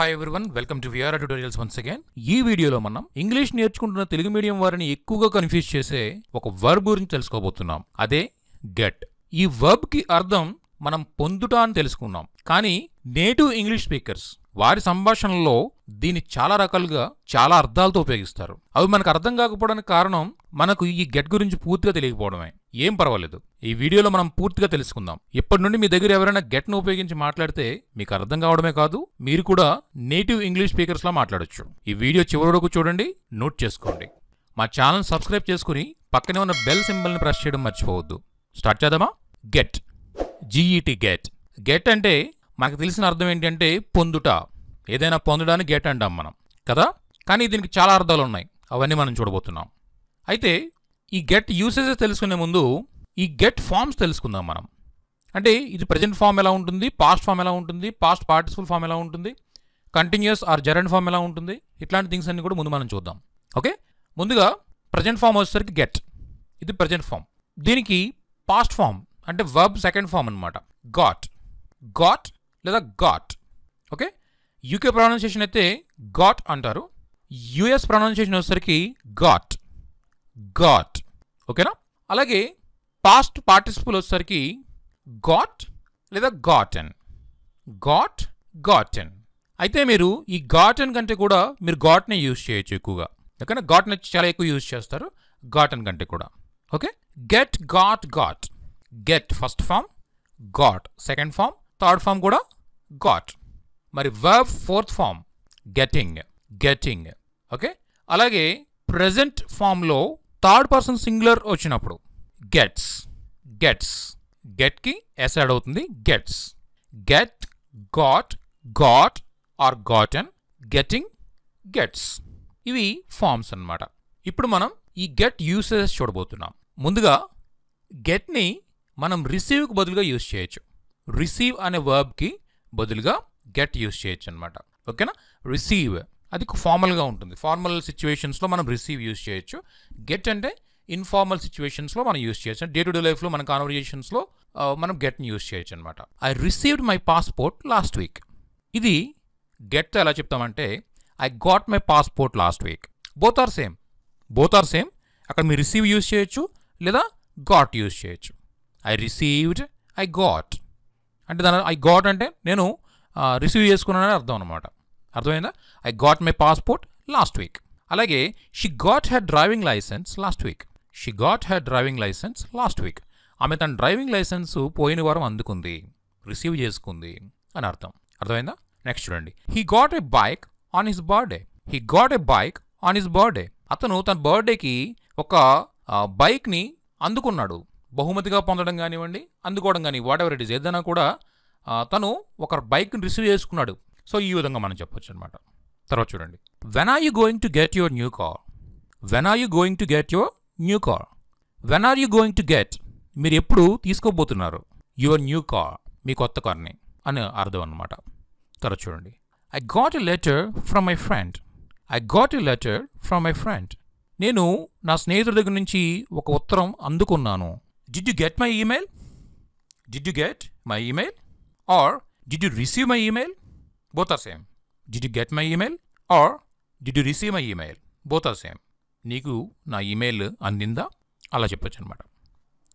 Hi everyone welcome to VR tutorials once again ఈ వీడియోలో మనం ఇంగ్లీష్ నేర్చుకుంటున్న తెలుగు మీడియం వారిని ఎక్కువగా కన్ఫ్యూజ్ చేసే ఒక వర్బ్ గురించి తెలుసుకోబోతున్నాం. అదే గెట్ ఈ వర్బ్కి అర్థం మనం పొందుట అని తెలుసుకున్నాం. కానీ నేటివ్ ఇంగ్లీష్ స్పీకర్స్ వారి సంభాషణలో దీన్ని చాలా రకాలుగా చాలా అర్థాలతో ఉపయోగిస్తారు. అవి మనకు అర్థం కాకపోవడానికి కారణం మనకు ఈ గెట్ గురించి పూర్తిగా తెలియకపోవడమే. ఏం పర్వాలేదు. ఈ వీడియోలో మనం పూర్తిగా తెలుసుకుందాం. ఇప్పటి నుండి మీ దగ్గర ఎవరైనా గెట్ను ఉపయోగించి మాట్లాడితే మీకు అర్థం కావడమే కాదు మీరు కూడా నేటివ్ ఇంగ్లీష్ స్పీకర్స్లా మాట్లాడొచ్చు. ఈ వీడియో చివరి వరకు చూడండి నోట్ చేసుకోండి. మా ఛానల్ సబ్స్క్రైబ్ చేసుకుని పక్కనే ఉన్న బెల్ సింబల్ని ప్రెస్ చేయడం మర్చిపోవద్దు. స్టార్ట్ చేద్దామా? గెట్. GET get. గెట్ అంటే మనకు తెలిసిన అర్థం ఏంటంటే పొందుట. ఏదైనా పొందడానికి గెట్ అంటాం మనం. కదా? కానీ దీనికి చాలా అర్థాలు ఉన్నాయి. అవన్నీ మనం చూడబోతున్నాం. అయితే ఈ గెట్ యూసేజెస్ తెలుసుకునే ముందు ఈ గెట్ ఫామ్స్ తెలుసుకుందాం మనం. అంటే ఇది ప్రజెంట్ ఫామ్ ఎలా ఉంటుంది? పాస్ట్ ఫామ్ ఎలా ఉంటుంది? పాస్ట్ పార్టిసిపల్ ఫామ్ ఎలా ఉంటుంది? కంటిన్యూస్ ఆర్ జరెంట్ ఫామ్ ఎలా ఉంటుంది? ఇట్లాంటి థింగ్స్ అన్ని కూడా ముందు మనం చూద్దాం. ఓకే? ముందుగా ప్రజెంట్ ఫామ్ వచ్చేసరికి గెట్ ఇది ప్రజెంట్ ఫామ్ దీనికి పాస్ట్ ఫామ్ అంటే వర్బ్ సెకండ్ ఫామ్ అనమాట గాట్ గాట్ లేదా గాట్ ఓకే యూకే ప్రొనౌన్సియేషన్ అయితే గాట్ అంటారు. యుఎస్ ప్రొనౌన్సియేషన్ వచ్చేసరికి గాట్ గాట్ ఓకేనా అలాగే పాస్ట్ పార్టిసిపల్ వచ్చేసరికి గాట్ లేదా గాటెన్ గాట్ గాటెన్ అయితే మీరు ఈ గాటెన్ కంటే కూడా మీరు గాట్నే యూజ్ చేయొచ్చు ఎక్కువగా. ఓకేనా గాట్ని చాలా ఎక్కువ యూజ్ చేస్తారు. గాటెన్ కంటే కూడా. Okay get got got get first form got second form third form కూడా గాట్. మరి verb fourth form getting getting okay? అలాగే ప్రజెంట్ ఫామ్లో థర్డ్ పర్సన్ సింగులర్ వచ్చినప్పుడు గెట్స్ గెట్స్ గెట్కి ఎస్ యాడ్ అవుతుంది gets get got got or gotten getting gets ఇవి forms అన్నమాట. ఇప్పుడు మనం ఈ గెట్ యూసేజెస్ చూడబోతున్నాం. ముందుగా గెట్ని మనం రిసీవ్కి బదులుగా యూజ్ చేయొచ్చు. రిసీవ్ అనే వర్బ్కి బదులుగా గెట్ యూజ్ చేయొచ్చు అనమాట ఓకేనా? రిసీవ్ అది ఫార్మల్గా ఉంటుంది. ఫార్మల్ సిచ్యువేషన్స్లో మనం రిసీవ్ యూజ్ చేయొచ్చు. గెట్ అంటే ఇన్ఫార్మల్ సిచ్యువేషన్స్లో మనం యూజ్ చేయొచ్చు. డే టు డే లైఫ్లో మన కాన్వర్జేషన్స్లో మనం గెట్ని యూజ్ చేయొచ్చు అనమాట I received my passport last week ఇది గెట్ ఎలా చెప్తామంటే I got my passport last week both are same both are same అక్కడ మీరు రిసీవ్ యూజ్ చేయొచ్చు లేదా గాట్ యూజ్ చేయొచ్చు. ఐ రిసీవ్డ్ ఐ గాట్ అంటే దాని ఐ గాట్ అంటే నేను రిసీవ్ చేసుకున్నానని అర్థం అనమాట అర్థమైందా? I got my passport last week అలాగే she got her driving licence last week she got her driving licence last week ఆమె తన డ్రైవింగ్ లైసెన్స్ పోయిన వారం అందుకుంది రిసీవ్ చేసుకుంది అని అర్థం. అర్థమైందా? నెక్స్ట్ చూడండి. He got a bike on his birthday he got a bike on his birthday అతను తన బర్త్డేకి ఒక బైక్ని అందుకున్నాడు. బహుమతిగా పొందడం కానివ్వండి అందుకోవడం కానీ వాట్ ఎవర్ ఇట్ ఈస్ ఏదైనా కూడా తను ఒక బైక్ని రిసీవ్ చేసుకున్నాడు. సో ఈ విధంగా మనం చెప్పొచ్చు అనమాట తర్వాత చూడండి. When are you going to get your new car when are you going to get your new car when are you going to get మీరు ఎప్పుడు తీసుకోబోతున్నారు? యువర్ న్యూ కార్ మీ కొత్త కార్ని అని అర్థం అనమాట తర్వాత చూడండి. I got a letter from my friend I got a letter from my friend నేను నా స్నేహితుడి దగ్గర నుంచి ఒక ఉత్తరం అందుకున్నాను. Did you get my email did you get my email or did you receive my email both are same did you get my email or did you receive my email both are same నీకు నా email అందిందా? అలా చెప్పొచ్చు అనమాట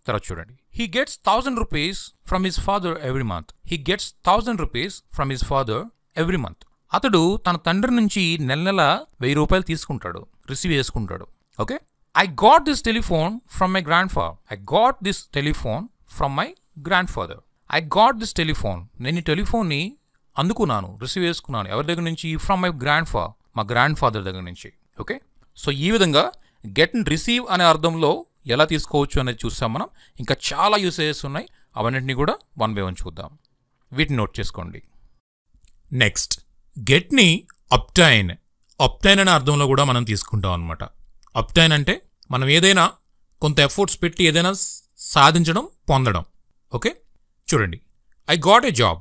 తర్వాత చూడండి. He gets thousand rupees from his father every month he gets thousand rupees from his father every month అతడు తన తండ్రి నుంచి నెల నెల వెయ్యి రూపాయలు తీసుకుంటాడు. రిసీవ్ చేసుకుంటాడు. Okay I got this telephone from my grandfather. I I got this telephone from my grand I got this telephone నేను ఈ టెలిఫోన్ని అందుకున్నాను రిసీవ్ చేసుకున్నాను. ఎవరి దగ్గర నుంచి? ఫ్రమ్ మై గ్రాండ్ ఫా మా గ్రాండ్ ఫాదర్ దగ్గర నుంచి. ఓకే సో ఈ విధంగా గెట్ రిసీవ్ అనే అర్థంలో ఎలా తీసుకోవచ్చు అనేది చూస్తాం మనం. ఇంకా చాలా యూసేజెస్ ఉన్నాయి. అవన్నింటినీ కూడా వన్ బై వన్ చూద్దాం. వీటిని నోట్ చేసుకోండి. నెక్స్ట్ గెట్ని అప్టైన్ అప్టైన్ అనే అర్థంలో కూడా మనం తీసుకుంటాం అనమాట అప్టైన్ అంటే మనం ఏదైనా కొంత ఎఫర్ట్స్ పెట్టి ఏదైనా సాధించడం పొందడం. ఓకే చూడండి. I got a job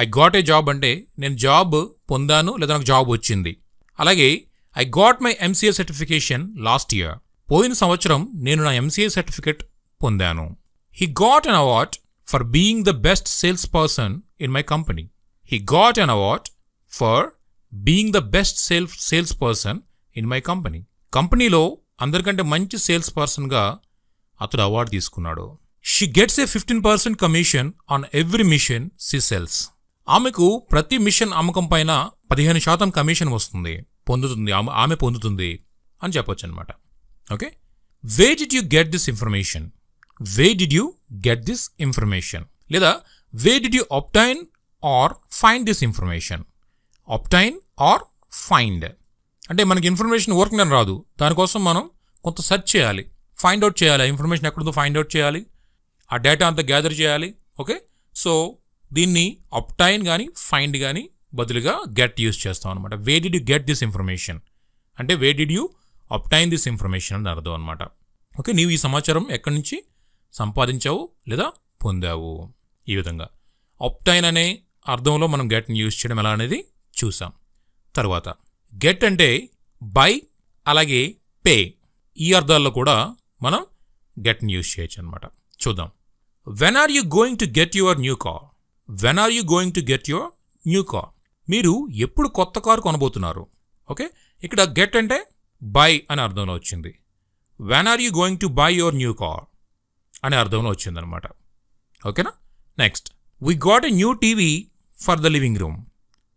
I got a job అంటే నేను జాబ్ పొందాను లేదా నాకు జాబ్ వచ్చింది. అలాగే I got my MCA certification last year పోయిన సంవత్సరం నేను నా ఎంసీఏ సర్టిఫికేట్ పొందాను. He got an award for being the best sales person in my company he got an award for being the best sale sales person in my company కంపెనీలో అందరికంటే మంచి sales పర్సన్గా అతడు అవార్డు తీసుకున్నాడు. She gets a fifteen percent commission on every machine she sells ఆమెకు ప్రతి machine అమ్మకం పైన పదిహేను శాతం కమిషన్ వస్తుంది. పొందుతుంది. ఆమె ఆమె పొందుతుంది అని చెప్పొచ్చు అనమాట okay way did you get this information way did you get this information లేదా way did you obtain or find this information obtain or find అంటే మనకి ఇన్ఫర్మేషన్ వర్క్ రాదు. దానికోసం మనం కొంత సెర్చ్ చేయాలి. ఫైండ్ అవుట్ చేయాలి. ఇన్ఫర్మేషన్ ఎక్కడుందో ఫైండ్ అవుట్ చేయాలి. ఆ డేటా అంతా గ్యాదర్ చేయాలి. ఓకే సో దీన్ని అప్టైన్ కానీ ఫైండ్ కానీ బదులుగా గెట్ యూస్ చేస్తాం అనమాట way did you get this information అంటే way did you obtain this information అని అర్థం అనమాట ఓకే నీవు ఈ సమాచారం ఎక్కడి నుంచి సంపాదించావు లేదా పొందావు? ఈ విధంగా. అప్టైన్ అనే అర్థంలో మనం గెట్ని యూజ్ చేయడం ఎలా అనేది చూసాం. తర్వాత. గెట్ అంటే బై అలాగే పే ఈ అర్థాల్లో కూడా మనం గెట్ని యూజ్ చేయొచ్చు అనమాట చూద్దాం. When are you going to get your new car when are you going to get your new car మీరు ఎప్పుడు కొత్త కారు కొనబోతున్నారు? ఓకే ఇక్కడ గెట్ అంటే బై అనే అర్థంలో వచ్చింది. When are you going to buy your new car అనే అర్థంలో వచ్చిందనమాట ఓకేనా next we got a new TV for the living room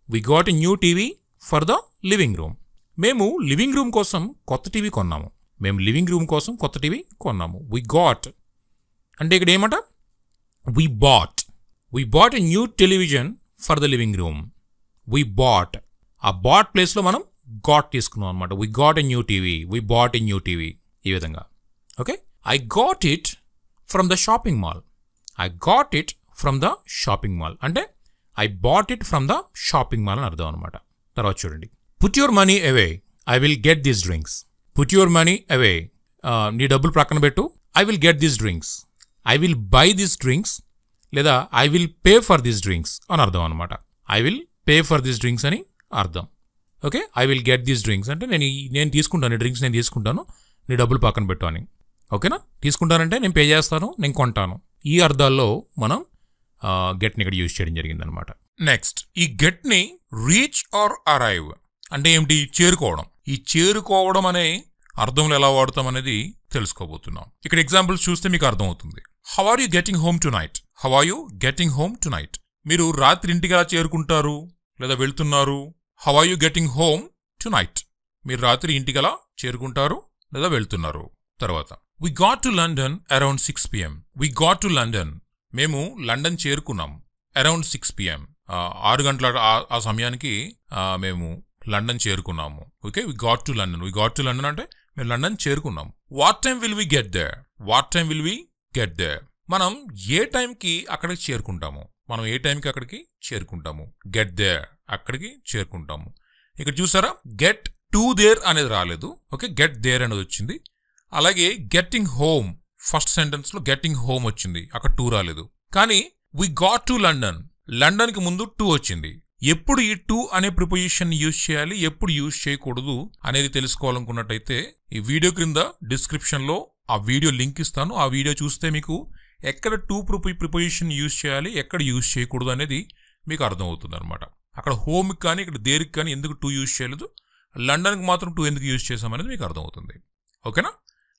we got a new TV for the living room. మేము లివింగ్ రూమ్ కోసం కొత్త టీవీ కొన్నాము. మేము living room కోసం కొత్త టీవీ కొన్నాము. వి గాట్ అంటే ఇక్కడ ఏమట? We bought we bought a new television for the living room we bought ఆ బాట్ ప్లేస్లో మనం గాట్ తీసుకున్నాం అనమాట we got a new TV. We bought a new TV. ఈ విధంగా. Okay I got it from the shopping mall I got it from the shopping mall అంటే I bought it from the shopping mall అని అర్థం అనమాట తర్వాత చూడండి. Put your money away I will get these drinks put your money away నీ డబ్బులు ప్రక్కన పెట్టు. I will get these drinks I will buy these drinks లేదా I will pay for these drinks అని అర్థం అనమాట I will pay for these drinks అని అర్థం. Okay I will get these drinks అంటే నేను నేను తీసుకుంటాను. ఈ డ్రింక్స్ నేను తీసుకుంటాను. నీ డబ్బులు పక్కన పెట్టు అని. ఓకేనా తీసుకుంటానంటే నేను పే చేస్తాను. నేను కొంటాను. ఈ అర్థాల్లో మనం గెట్ని ఇక్కడ యూజ్ చేయడం జరిగిందనమాట నెక్స్ట్ ఈ గెట్ని రీచ్ ఆర్ అరైవ్ అంటే ఏమిటి? చేరుకోవడం. ఈ చేరుకోవడం అనే అర్థంలో ఎలా వాడతాం అనేది తెలుసుకోబోతున్నాం. ఇక్కడ ఎగ్జాంపుల్స్ చూస్తే మీకు అర్థమవుతుంది. How are you getting home tonight how are you getting home tonight మీరు రాత్రి ఇంటికి ఎలా చేరుకుంటారు? లేదా వెళ్తున్నారు? How are you getting home tonight మీరు రాత్రి ఇంటికి ఎలా చేరుకుంటారు? లేదా వెళ్తున్నారు? తర్వాత we got to London around six PM we got to London మేము లండన్ చేరుకున్నాం. అరౌండ్ సిక్స్ పిఎం ఆరు గంటల ఆ- ఆ సమయానికి మేము లండన్ చేరుకున్నాము. Okay we got to London we got to London అంటే మేము లండన్ చేరుకున్నాము. What time will we get there what time will we get there మనం ఏ టైంకి అక్కడికి చేరుకుంటాము? మనం ఏ టైంకి అక్కడికి చేరుకుంటాము? గెట్ దే అక్కడికి చేరుకుంటాము. ఇక్కడ చూసారా? గెట్ టు దేర్ అనేది రాలేదు. ఓకే గెట్ దేర్ అనేది వచ్చింది. అలాగే గెట్టింగ్ హోమ్ ఫస్ట్ సెంటెన్స్లో గెట్టింగ్ హోమ్ వచ్చింది. అక్కడ టూ రాలేదు. కానీ వి గాట్ టు లండన్ లండన్కి ముందు టూ వచ్చింది. ఎప్పుడు ఈ టూ అనే ప్రిపోజిషన్ యూజ్ చేయాలి ఎప్పుడు యూజ్ చేయకూడదు అనేది తెలుసుకోవాలనుకున్నట్టయితే ఈ వీడియో క్రింద డిస్క్రిప్షన్లో ఆ వీడియో లింక్ ఇస్తాను. ఆ వీడియో చూస్తే మీకు ఎక్కడ టూ ప్రిపోజిషన్ యూజ్ చేయాలి ఎక్కడ యూజ్ చేయకూడదు అనేది మీకు అర్థమవుతుంది అనమాట అక్కడ హోమ్కి కానీ ఇక్కడ దేనికి కానీ ఎందుకు టూ యూజ్ చేయలేదు లండన్కి మాత్రం టూ ఎందుకు యూజ్ చేసామనేది మీకు అర్థమవుతుంది. ఓకేనా?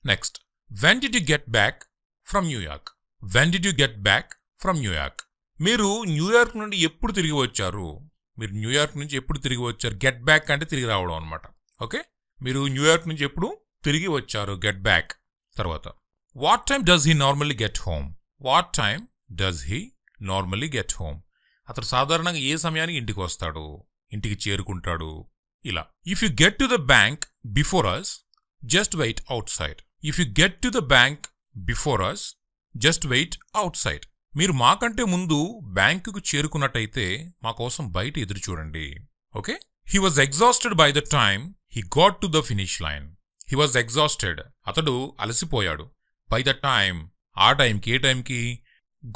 Next. When did you get back from New York when did you get back from New York మీరు న్యూయార్క్ నుండి ఎప్పుడు తిరిగి వచ్చారు? మీరు న్యూయార్క్ నుంచి ఎప్పుడు తిరిగి వచ్చారు? గెట్ బ్యాక్ అంటే తిరిగి రావడం అనమాట ఓకే? మీరు న్యూయార్క్ నుంచి ఎప్పుడు తిరిగి వచ్చారు? గెట్ బ్యాక్ తర్వాత. What time does he normally get home? What time does he normally get home? అతను సాధారణంగా ఏ సమయానికి ఇంటికి వస్తాడు? ఇంటికి చేరుకుంటాడు? ఇలా. If you get to the bank before us just wait outside. If you get to the bank before us just wait outside. మీరు మాకంటే ముందు బ్యాంకుకు చేరుకున్నట్టయితే మా కోసం బయట ఎదురు చూడండి. Okay? He was exhausted by the time he got to the finish line he was exhausted అతడు అలసిపోయాడు. బై ద టైమ్ ఆ టైంకి ఏ టైంకి?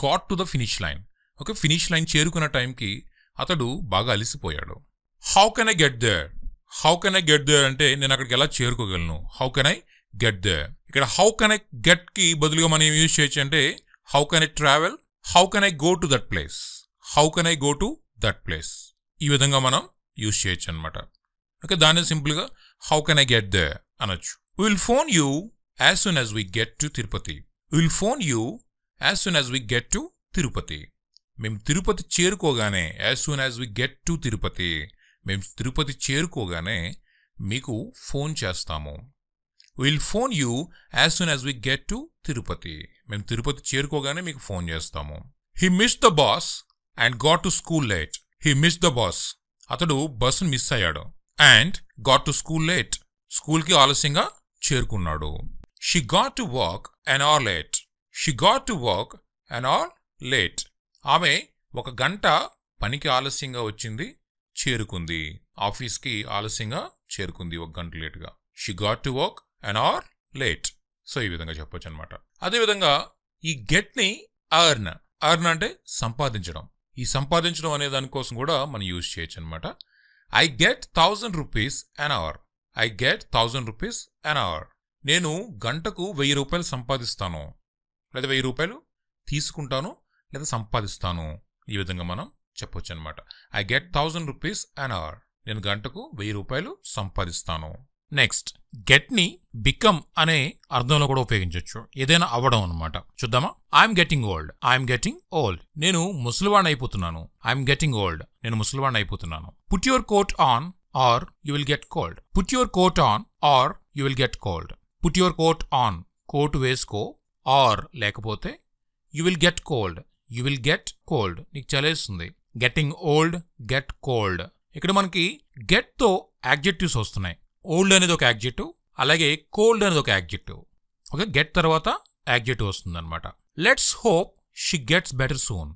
Got to the finish line okay? Finish line చేరుకున్న టైంకి అతడు బాగా అలసిపోయాడు. How can I get there how can I get there అంటే నేను అక్కడికి ఎలా చేరుకోగలను? How can I get there ఇక్కడ హౌ కెన్ ఐ గెట్కి బదులుగా మనం ఏం యూజ్ చేయొచ్చు అంటే how can I travel how can I go to that place how can I go to that place ఈ విధంగా మనం యూజ్ చేయొచ్చు అనమాట ఓకే దాన్ని సింపుల్గా how can I get there అనొచ్చు. Will phone you as soon as we get to Tirupati will phone you as soon as we get to Tirupati మేము తిరుపతి చేరుకోగానే as soon as we get to Tirupati మేము తిరుపతి చేరుకోగానే మీకు phone చేస్తాము. Will phone you as soon as we get to Tirupati మేము తిరుపతి చేరుకోగానే మీకు phone చేస్తాము. He miss the bus and got to school late he miss the bus అతడు బస్సును మిస్ అయ్యాడు. And got to school late స్కూల్కి ఆలస్యంగా చేరుకున్నాడు. She got to work and hour late she got to work and hour late ఆమె ఒక గంట పనికి ఆలస్యంగా వచ్చింది చేరుకుంది. ఆఫీస్కి ఆలస్యంగా చేరుకుంది ఒక గంట లేటుగా. She got to work and hour late so ఈ విధంగా చెప్పొచ్చు అనమాట అదేవిధంగా ఈ గెట్ని అర్న్ అర్న్ అంటే సంపాదించడం. ఈ సంపాదించడం అనే దానికోసం కూడా మనం యూజ్ చేయొచ్చు అనమాట I get thousand rupees an hour I get thousand rupees an hour నేను గంటకు వెయ్యి రూపాయలు సంపాదిస్తాను. లేదా వెయ్యి రూపాయలు తీసుకుంటాను లేదా సంపాదిస్తాను. ఈ విధంగా మనం చెప్పొచ్చు అనమాట I get thousand rupees an hour నేను గంటకు వెయ్యి రూపాయలు సంపాదిస్తాను. నెక్స్ట్ గెట్ని బికమ్ అనే అర్థంలో కూడా ఉపయోగించవచ్చు. ఏదైనా అవ్వడం అనమాట చూద్దామా? I'm getting old I'm getting old నేను ముసలివాణ్ అయిపోతున్నాను. ఐఎమ్ గెటింగ్ ఓల్డ్ నేను ముసలివాణ్ అయిపోతున్నాను. Put your coat on or you will get cold put your coat on or you will get cold put your coat on coat వేసుకో. Or లేకపోతే you will get cold you will get cold నీకు చలేస్తుంది getting old get cold ఇక్కడ మనకి గెట్తో adjectives వస్తున్నాయి. Old అనేది ఒక adjective అలాగే కోల్డ్ అనేది ఒక యాడ్జెక్టివ్ ఓకే గెట్ తర్వాత యాడ్జెక్టివ్ వస్తుందన్నమాట. Let's hope she gets better soon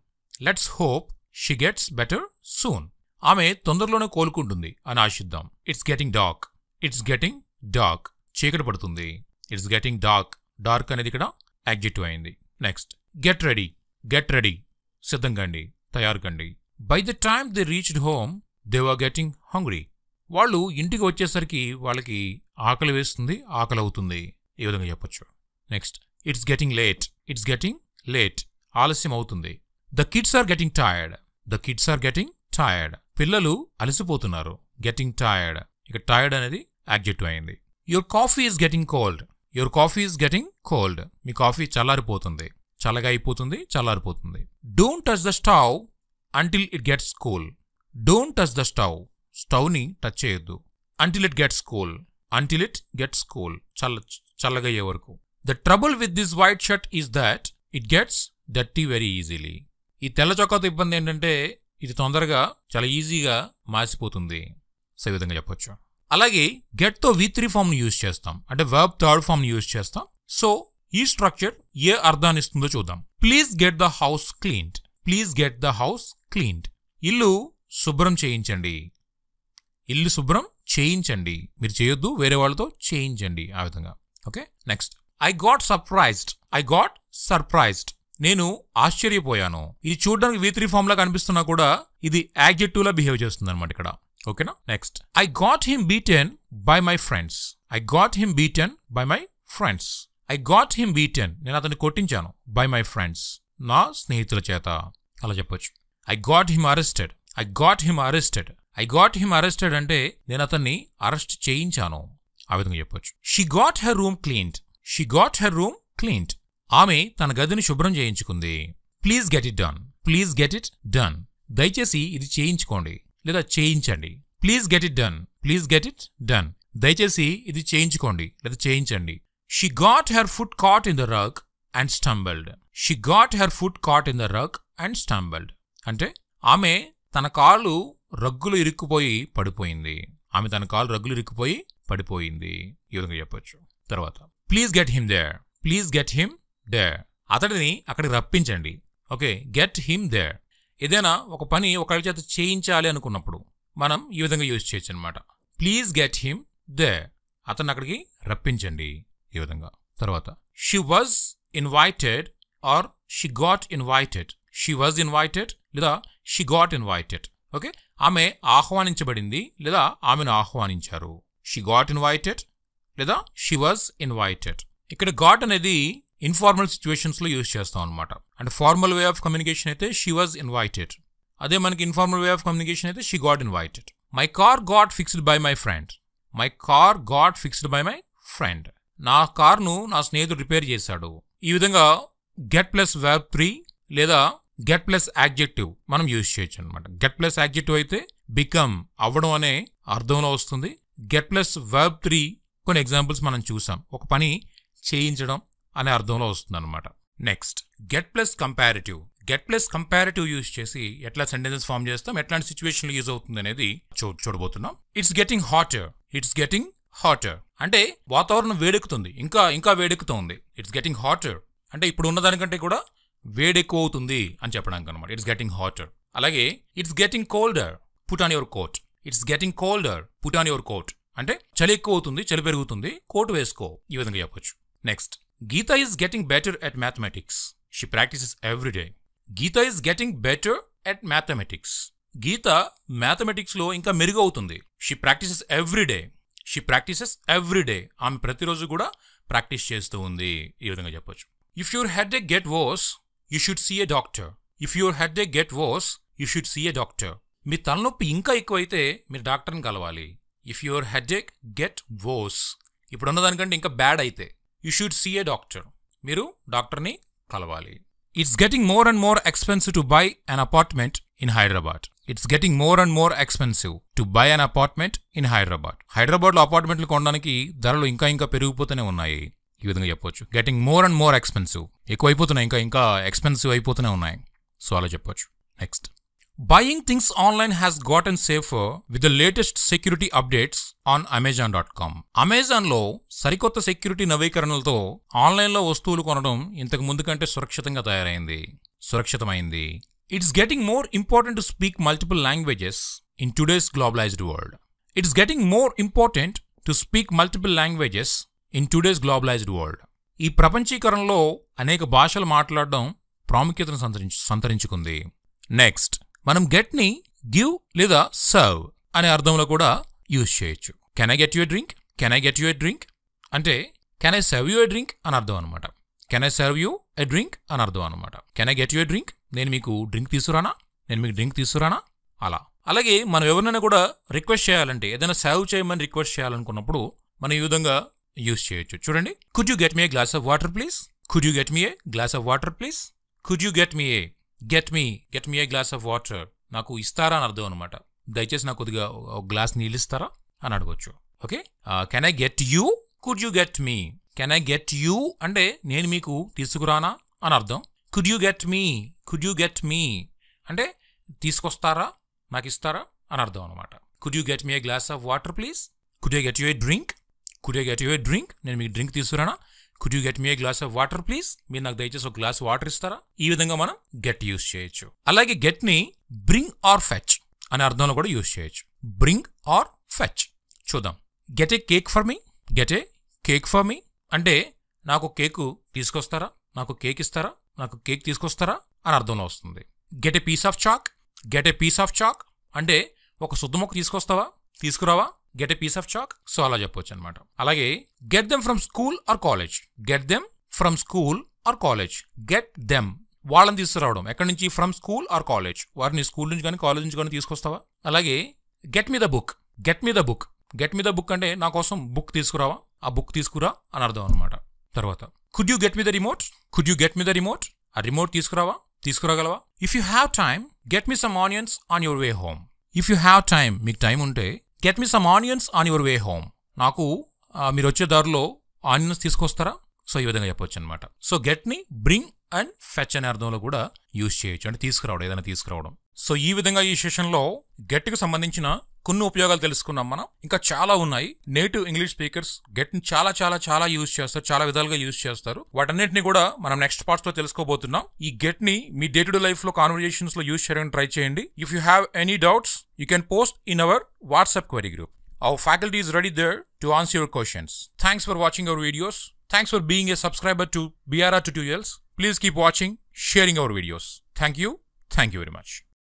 let's hope she gets better soon ఆమె తొందరలోనే కోలుకుంటుంది అని ఆశిద్దాం. It's getting dark it's getting dark చీకటి పడుతుంది. ఇట్స్ గెటింగ్ డార్క్ డార్క్ అనేది ఇక్కడ యాడ్జెక్టివ్ అయింది. Next get ready get ready సిద్ధంగండి తయారు కండి. By the time they reached home they were getting hungry వాళ్ళు ఇంటికి వచ్చేసరికి వాళ్ళకి ఆకలి వేస్తుంది ఆకలి అవుతుంది ఈ విధంగా చెప్పొచ్చు. Next it's getting late it's getting late ఆలస్యం అవుతుంది. The kids are getting tired the kids are getting tired పిల్లలు అలసిపోతున్నారు. గెటింగ్ టైర్డ్ ఇక టయర్డ్ అనేది యాక్జెక్టివ్ అయింది. Your coffee is getting cold your coffee is getting cold me coffee చల్లారిపోతుంది. చల్లగా అయిపోతుంది చల్లారిపోతుంది. Don't touch the stove until it gets cool don't touch the stove స్టవ్ని touch చేయొద్దు. Until it gets cool until it gets cool చల్ల చల్లగయ్యే వరకు. The trouble with this white shirt is that it gets dirty very easily ఈ తెల్ల చొక్కాతో ఇబ్బంది ఏంటంటే ఇది తొందరగా చాలా ఈజీగా మాసిపోతుంది. సో ఈ విధంగా చెప్పొచ్చు. అలాగే గెట్తో వి త్రీ ఫామ్ని యూజ్ చేస్తాం. అంటే వర్బ్ థర్డ్ ఫామ్ని యూజ్ చేస్తాం. సో ఈ స్ట్రక్చర్ ఏ అర్థాన్ని ఇస్తుందో చూద్దాం. Please get the house cleaned please get the house cleaned ఇల్లు శుభ్రం చేయించండి. ఇల్లు శుభ్రం చేయించండి. మీరు చేయొద్దు వేరే వాళ్ళతో చేయించండి ఆ విధంగా. Okay? Next I got surprised I got surprised నేను ఆశ్చర్యపోయాను. ఇది చూడడానికి వి త్రీ ఫామ్ లా కనిపిస్తున్నా కూడా ఇది యాగ్జెక్టివ్ లా బిహేవ్ చేస్తుంది అనమాట ఇక్కడ. ఓకేనా? Next I got him beaten by my friends I got him beaten by my friends I got him beaten నేను అతన్ని కొట్టించాను. బై మై ఫ్రెండ్స్ నా స్నేహితుల చేత. అలా చెప్పొచ్చు. I got him arrested I got him arrested I got him arrested అంటే నేను అతన్ని అరెస్ట్ చేయించాను. ఆ విధంగా చెప్పొచ్చు. She got her room cleaned she got her room cleaned ఆమె తన గదిని శుభ్రం చేయించుకుంది. Please get it done please get it done దయచేసి ఇది చేయించుకోండి లేదా చేయించండి. Please get it done please get it done దయచేసి ఇది చేయించుకోండి లేదా చేయించండి. She got her foot caught in the rug and stumbled she got her foot caught in the rug and stumbled అంటే ఆమె తన కాలు రగ్గులు ఇరుక్కుపోయి పడిపోయింది. ఆమె తన కాలు రగ్గులు ఇరుక్కుపోయి పడిపోయింది. ఈ విధంగా చెప్పొచ్చు. తర్వాత please get him there please get him there అతడిని అక్కడికి రప్పించండి. ఓకే గెట్ హిమ్ దే ఏదైనా ఒక పని ఒకరి చేత చేయించాలి అనుకున్నప్పుడు మనం ఈ విధంగా యూజ్ చేయొచ్చు అనమాట ప్లీజ్ గెట్ హిమ్ దే అతన్ని అక్కడికి రప్పించండి ఈ విధంగా. తర్వాత she was invited or she got invited she was invited లేదా షీ గాట్ ఇన్వైటెడ్ ఓకే ఆమె ఆహ్వానించబడింది లేదా ఆమెను ఆహ్వానించారు. షీ గాట్ ఇన్వైటెడ్ లేదా షీ వాజ్ ఇన్వైటెడ్ ఇక్కడ గాట్ అనేది ఇన్ఫార్మల్ సిచ్యువేషన్స్లో యూజ్ చేస్తాం అనమాట అంటే ఫార్మల్ వే ఆఫ్ కమ్యూనికేషన్ అయితే షీ వాజ్ ఇన్వైటెడ్ అదే మనకి ఇన్ఫార్మల్ వే ఆఫ్ కమ్యూనికేషన్ అయితే she got invited my car got fixed by my friend my car got fixed by my friend నా కార్ను నా స్నేహితుడు రిపేర్ చేశాడు. ఈ విధంగా గెట్ ప్లస్ వర్బ్ త్రీ లేదా గెట్ ప్లస్ యాడ్జెక్టివ్ మనం యూజ్ చేయొచ్చు అనమాట గెట్ ప్లస్ యాడ్జెక్టివ్ అయితే బికమ్ అవ్వడం అనే అర్థంలో వస్తుంది. గెట్ ప్లస్ వర్బ్ త్రీ కొన్ని ఎగ్జాంపుల్స్ మనం చూసాం. ఒక పని చేయించడం అనే అర్థంలో వస్తుంది అనమాట next get plus comparative get plus comparative use చేసి ఎట్లా సెంటెన్సెస్ ఫామ్ చేస్తాం ఎట్లాంటి సిచ్యువేషన్ యూజ్ అవుతుంది అనేది చూ చూడబోతున్నాం. It's getting hotter it's getting hotter అంటే వాతావరణం వేడెక్కుతుంది. ఇంకా ఇంకా వేడెక్కుతుంది. ఇట్స్ గెటింగ్ హాటర్ అంటే ఇప్పుడు ఉన్నదానికంటే కూడా వేడెక్కువ అవుతుంది అని చెప్పడానికి అనమాట ఇట్స్ గెటింగ్ హాటర్ అలాగే it's getting colder put on your coat it's getting colder put on your coat అంటే చలి ఎక్కువ అవుతుంది చలి పెరుగుతుంది కోట్ వేసుకో. ఈ విధంగా చెప్పొచ్చు. Next Geeta is getting better at mathematics she practices every day Geeta is getting better at mathematics Geeta మ్యాథమెటిక్స్లో ఇంకా మెరుగవుతుంది. She practices every day she practices every day ఆమె ప్రతిరోజు కూడా ప్రాక్టీస్ చేస్తూ ఉంది. ఈ విధంగా చెప్పొచ్చు. If your headache get worse you should see a doctor if your headache get worse you should see a doctor మీ తలనొప్పి ఇంకా ఎక్కువైతే మీరు డాక్టర్ని కలవాలి. If your headache get worse ఇప్పుడు ఉన్నదానికంటే ఇంకా బ్యాడ్ అయితే you should see a doctor మీరు డాక్టర్ని కలవాలి. It's getting more and more expensive to buy an apartment in Hyderabad it's getting more and more expensive to buy an apartment in Hyderabad హైదరాబాద్లో అపార్ట్మెంట్లు కొనడానికి ధరలు ఇంకా ఇంకా పెరిగిపోతూనే ఉన్నాయి. ఈ విధంగా చెప్పొచ్చు. Getting more and more expensive ఎక్కువ అయిపోతున్నాయి ఇంకా ఇంకా ఎక్స్పెన్సివ్ అయిపోతూనే ఉన్నాయి. సో అలా చెప్పొచ్చు. Next buying things online has gotten safer with the latest security updates on Amazon dot com అమెజాన్లో సరికొత్త సెక్యూరిటీ నవీకరణలతో ఆన్లైన్లో వస్తువులు కొనడం ఇంతకు ముందు కంటే సురక్షితంగా తయారైంది. సురక్షితమైంది. It's getting more important to speak multiple languages in today's globalised world it's getting more important to speak multiple languages in today's globalised world ఈ ప్రపంచీకరణలో అనేక భాషలు మాట్లాడడం ప్రాముఖ్యతను సంతరించు సంతరించుకుంది. నెక్స్ట్ మనం గెట్ని గివ్ లేదా సర్వ్ అనే అర్థంలో కూడా యూజ్ చేయొచ్చు. Can I get you drink can I get you a drink అంటే can I serve you a drink అని అర్థం అనమాట can I serve you a drink అని అర్థం అనమాట can I get you a drink నేను మీకు డ్రింక్ తీసుకురానా? నేను మీకు డ్రింక్ తీసుకురానా? అలా. అలాగే మనం ఎవరినైనా కూడా రిక్వెస్ట్ చేయాలంటే ఏదైనా సర్వ్ చేయమని రిక్వెస్ట్ చేయాలనుకున్నప్పుడు మనం ఈ విధంగా యూస్ చేయొచ్చు. చూడండి. Could you get me a glass of water please could you get me a glass of water please could you get me a get me get me a glass of water నాకు ఇస్తారా అని అర్థం అనమాట దయచేసి నాకు కొద్దిగా ఒక glass నీళ్ళు ఇస్తారా అని అడగొచ్చు. Okay can I get you could you get me can I get you అంటే నేను మీకు తీసుకురానా అని అర్థం. Could you get me could you get me అంటే తీసుకొస్తారా? నాకు ఇస్తారా అని అర్థం అనమాట could you get me a glass of water please could you get you a drink could you get you a drink నేను మీకు డ్రింక్ తీసుకురానా? Could you get me a glass of water please మీరు నాకు దయచేసి ఒక glass water ఇస్తారా? ఈ విధంగా మనం గెట్ యూస్ చేయొచ్చు. అలాగే గెట్ని బ్రింగ్ ఆర్ ఫెచ్ అనే అర్థంలో కూడా యూస్ చేయొచ్చు. బ్రింగ్ ఆర్ ఫెచ్ చూద్దాం. Get a cake for me get a cake for me అంటే నాకు కేకు తీసుకొస్తారా? నాకు కేక్ ఇస్తారా? నాకు కేక్ తీసుకొస్తారా? అని అర్థంలో వస్తుంది. Get a piece of chalk get a piece of chalk అంటే ఒక శుద్ధ మొక్క తీసుకొస్తావా? తీసుకురావా? Get a piece of chalk so అలా చెప్పొచ్చు అనమాట అలాగే get them from school or college get them from school or college get them వాళ్ళని తీసుకురావడం. ఎక్కడి నుంచి? ఫ్రమ్ స్కూల్ ఆర్ కాలేజ్ వారిని స్కూల్ నుంచి కానీ కాలేజ్ నుంచి కానీ తీసుకొస్తావా? అలాగే get me the book get me the book get me the book అంటే నా కోసం బుక్ తీసుకురావా? ఆ బుక్ తీసుకురా అని అర్థం అనమాట తర్వాత could you get me the remote could you get me the remote ఆ రిమోట్ తీసుకురావా? తీసుకురాగలవా? If you have time get me some onions on your way home if you have time మీకు టైం ఉంటే get me some onions on your way home నాకు మీరు వచ్చే దారిలో onions తీసుకొస్తారా? So ఈ విధంగా చెప్పొచ్చు అనమాట సో గెట్ని బ్రింగ్ అండ్ ఫెచ్ అనే అర్థంలో కూడా యూజ్ చేయొచ్చు. అంటే తీసుకురావడం ఏదైనా తీసుకురావడం. సో ఈ విధంగా ఈ సెషన్లో గెట్కి సంబంధించిన కొన్ని ఉపయోగాలు తెలుసుకున్నాం మనం. ఇంకా చాలా ఉన్నాయి. నేటివ్ ఇంగ్లీష్ స్పీకర్స్ గెట్ చాలా చాలా చాలా యూజ్ చేస్తారు. చాలా విధాలుగా యూజ్ చేస్తారు. వాటన్నిటిని కూడా మనం నెక్స్ట్ పార్ట్స్లో తెలుసుకోబోతున్నాం. ఈ గెట్ని మీ డే టు డే లైఫ్లో కాన్వర్జేషన్స్లో యూజ్ చేయడానికి ట్రై చేయండి. If you have any doubts you can post in our WhatsApp query group. Our faculty is ready there to answer your questions thanks for watching our videos thanks for being a subscriber to BRR to please keep watching sharing our videos thank you thank you very much